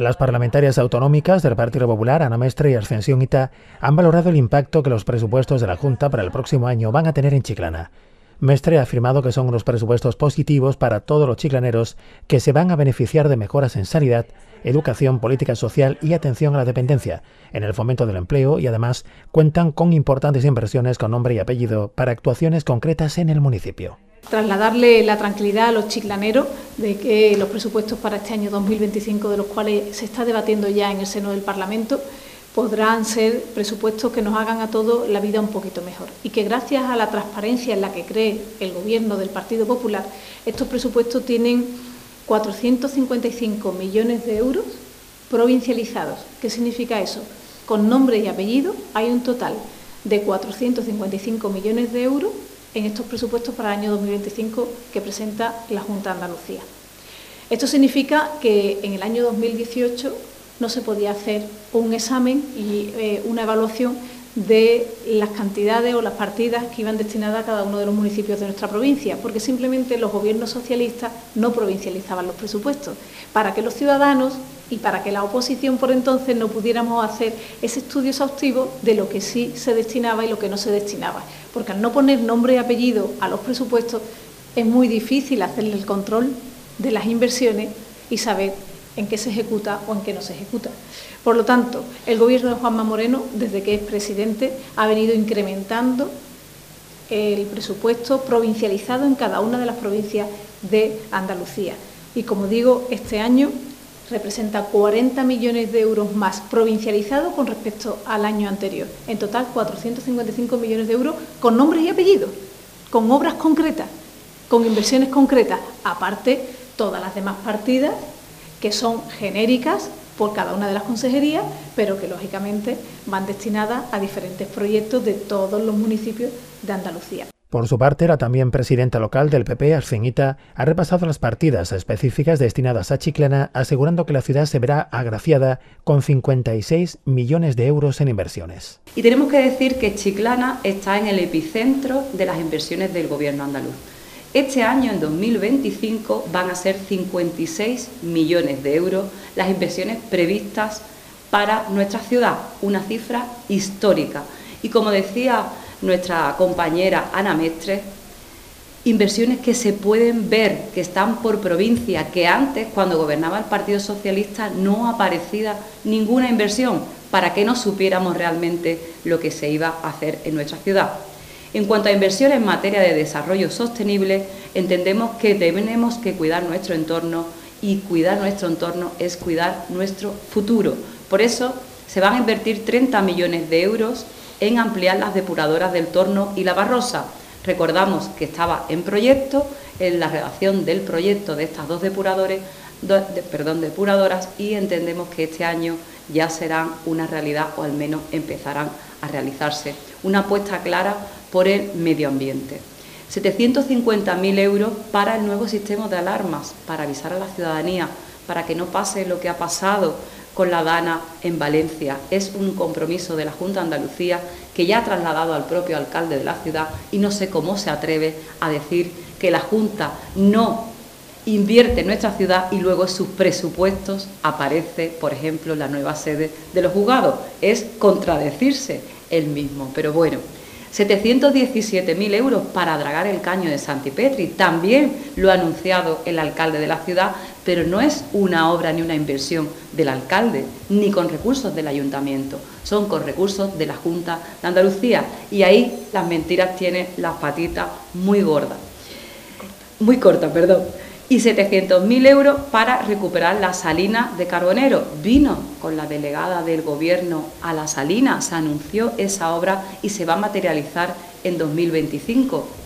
Las parlamentarias autonómicas del Partido Popular, Ana Mestre y Ascensión Ita, han valorado el impacto que los presupuestos de la Junta para el próximo año van a tener en Chiclana. Mestre ha afirmado que son unos presupuestos positivos para todos los chiclaneros que se van a beneficiar de mejoras en sanidad, educación, política social y atención a la dependencia, en el fomento del empleo y además cuentan con importantes inversiones con nombre y apellido para actuaciones concretas en el municipio. Trasladarle la tranquilidad a los chiclaneros de que los presupuestos para este año 2025, de los cuales se está debatiendo ya en el seno del Parlamento, podrán ser presupuestos que nos hagan a todos la vida un poquito mejor y que gracias a la transparencia en la que cree el Gobierno del Partido Popular, estos presupuestos tienen 455 millones de euros provincializados. ¿Qué significa eso? Con nombre y apellido hay un total de 455 millones de euros en estos presupuestos para el año 2025 que presenta la Junta de Andalucía. Esto significa que en el año 2018 no se podía hacer un examen y eh, una evaluación de las cantidades o las partidas que iban destinadas a cada uno de los municipios de nuestra provincia, porque simplemente los gobiernos socialistas no provincializaban los presupuestos, para que los ciudadanos y para que la oposición por entonces no pudiéramos hacer ese estudio exhaustivo de lo que sí se destinaba y lo que no se destinaba, porque al no poner nombre y apellido a los presupuestos es muy difícil hacerle el control de las inversiones y saber en qué se ejecuta o en qué no se ejecuta. Por lo tanto, el gobierno de Juanma Moreno, desde que es presidente, ha venido incrementando el presupuesto provincializado en cada una de las provincias de Andalucía. Y como digo, este año representa 40 millones de euros más provincializados con respecto al año anterior. En total, 455 millones de euros con nombres y apellidos, con obras concretas, con inversiones concretas, aparte todas las demás partidas que son genéricas por cada una de las consejerías, pero que lógicamente van destinadas a diferentes proyectos de todos los municipios de Andalucía. Por su parte, la también presidenta local del PP, Arceñita, ha repasado las partidas específicas destinadas a Chiclana, asegurando que la ciudad se verá agraciada con 56 millones de euros en inversiones. Y tenemos que decir que Chiclana está en el epicentro de las inversiones del gobierno andaluz. Este año, en 2025, van a ser 56 millones de euros las inversiones previstas para nuestra ciudad, una cifra histórica. Y como decía nuestra compañera Ana Mestre, inversiones que se pueden ver, que están por provincia, que antes, cuando gobernaba el Partido Socialista, no aparecía ninguna inversión para que no supiéramos realmente lo que se iba a hacer en nuestra ciudad. En cuanto a inversiones en materia de desarrollo sostenible, entendemos que tenemos que cuidar nuestro entorno y cuidar nuestro entorno es cuidar nuestro futuro. Por eso se van a invertir 30 millones de euros en ampliar las depuradoras del Torno y la Barrosa. Recordamos que estaba en proyecto, en la redacción del proyecto de estas dos perdón, depuradoras y entendemos que este año ya serán una realidad o al menos empezarán a realizarse. Una apuesta clara por el medio ambiente. 750.000 euros para el nuevo sistema de alarmas, para avisar a la ciudadanía, para que no pase lo que ha pasado con la Dana en Valencia. Es un compromiso de la Junta de Andalucía que ya ha trasladado al propio alcalde de la ciudad y no sé cómo se atreve a decir que la Junta no invierte en nuestra ciudad y luego en sus presupuestos aparece, por ejemplo, la nueva sede de los juzgados. Es contradecirse el mismo. Pero bueno, 717.000 euros para dragar el caño de Santipetri. También lo ha anunciado el alcalde de la ciudad, pero no es una obra ni una inversión del alcalde, ni con recursos del ayuntamiento, son con recursos de la Junta de Andalucía. Y ahí las mentiras tienen las patitas muy gordas. Muy cortas, perdón y 700.000 euros para recuperar la salina de Carbonero. Vino con la delegada del Gobierno a la salina, se anunció esa obra y se va a materializar en 2025.